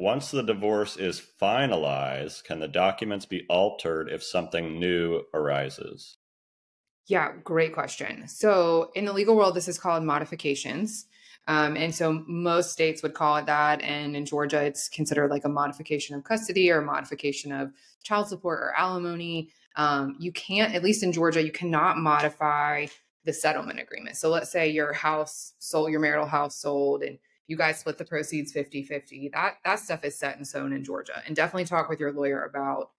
once the divorce is finalized, can the documents be altered if something new arises? Yeah, great question. So, in the legal world, this is called modifications. Um, and so most states would call it that. And in Georgia, it's considered like a modification of custody or modification of child support or alimony. Um, you can't, at least in Georgia, you cannot modify the settlement agreement. So let's say your house sold, your marital house sold, and you guys split the proceeds 50 50. That, that stuff is set in stone in Georgia. And definitely talk with your lawyer about,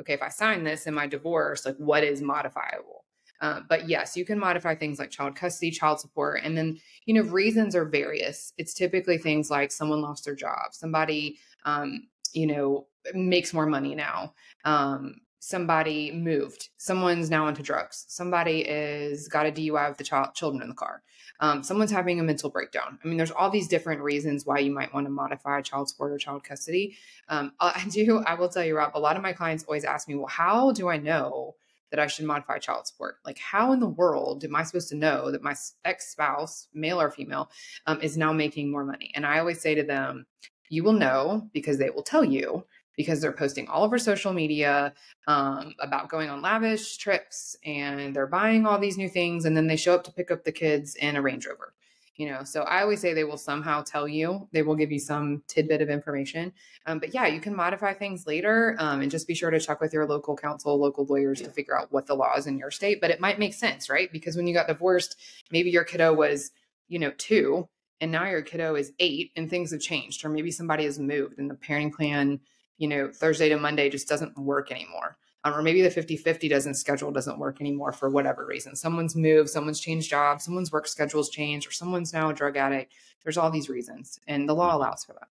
okay, if I sign this in my divorce, like what is modifiable? Uh, but yes, you can modify things like child custody, child support, and then you know reasons are various. It's typically things like someone lost their job, somebody um, you know makes more money now, um, somebody moved, someone's now into drugs, somebody is got a DUI with the child children in the car, um, someone's having a mental breakdown. I mean, there's all these different reasons why you might want to modify child support or child custody. Um, I do. I will tell you, Rob. A lot of my clients always ask me, "Well, how do I know?" that I should modify child support. Like, how in the world am I supposed to know that my ex spouse, male or female, um, is now making more money? And I always say to them, you will know because they will tell you because they're posting all over social media um, about going on lavish trips and they're buying all these new things. And then they show up to pick up the kids in a Range Rover you know? So i always say they will somehow tell you they will give you some tidbit of information. Um, but yeah you can modify things later um, and just be sure to check with your local counsel local lawyers to figure out what the law is in your state but it might make sense right? Because when you got divorced maybe your kiddo was you know two and now your kiddo is eight and things have changed or maybe somebody has moved and the parenting plan you know thursday to monday just doesn't work anymore um, or maybe the 50 50 doesn't schedule doesn't work anymore for whatever reason. Someone's moved, someone's changed jobs, someone's work schedule's changed, or someone's now a drug addict. There's all these reasons, and the law allows for that.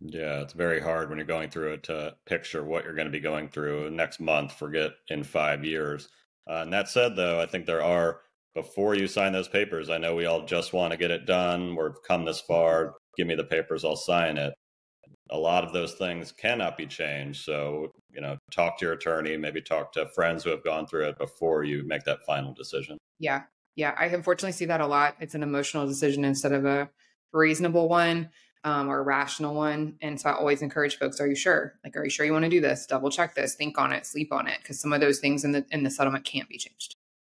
Yeah, it's very hard when you're going through it to picture what you're going to be going through next month, forget in five years. Uh, and that said, though, I think there are, before you sign those papers, I know we all just want to get it done. We've come this far. Give me the papers, I'll sign it a lot of those things cannot be changed. So, you know, talk to your attorney, maybe talk to friends who have gone through it before you make that final decision. Yeah. Yeah. I unfortunately see that a lot. It's an emotional decision instead of a reasonable one um, or a rational one. And so I always encourage folks, are you sure? Like, are you sure you want to do this? Double check this, think on it, sleep on it. Cause some of those things in the in the settlement can't be changed.